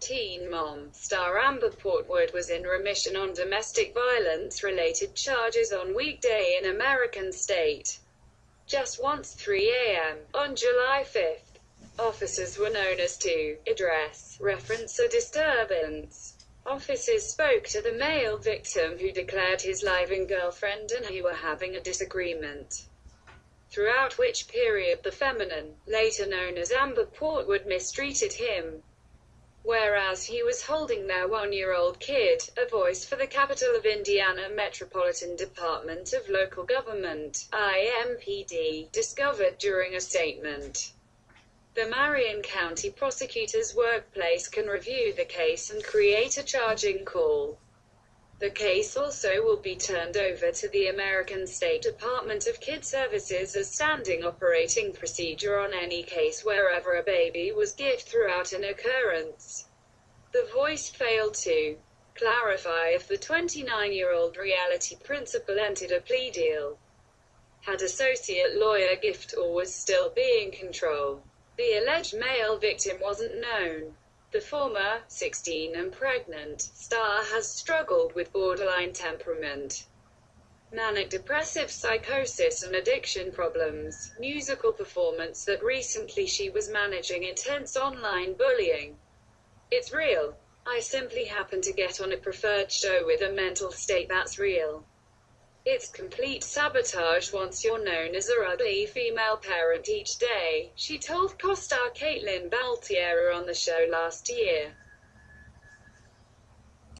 Teen Mom star Amber Portwood was in remission on domestic violence-related charges on weekday in American State. Just once 3 a.m. on July 5. Officers were known as to address reference a disturbance. Officers spoke to the male victim who declared his live-in girlfriend and he were having a disagreement. Throughout which period the feminine, later known as Amber Portwood mistreated him whereas he was holding their one-year-old kid, a voice for the Capital of Indiana Metropolitan Department of Local Government IMPD, discovered during a statement. The Marion County Prosecutor's Workplace can review the case and create a charging call. The case also will be turned over to the American State Department of Kid Services as standing operating procedure on any case wherever a baby was gift throughout an occurrence. The voice failed to clarify if the 29-year-old reality principal entered a plea deal, had associate lawyer gift or was still being control. The alleged male victim wasn't known. The former, 16 and pregnant, star has struggled with borderline temperament, manic depressive psychosis and addiction problems, musical performance that recently she was managing intense online bullying. It's real. I simply happen to get on a preferred show with a mental state that's real. It's complete sabotage once you're known as a ugly female parent each day, she told co-star Catelynn Baltierra on the show last year.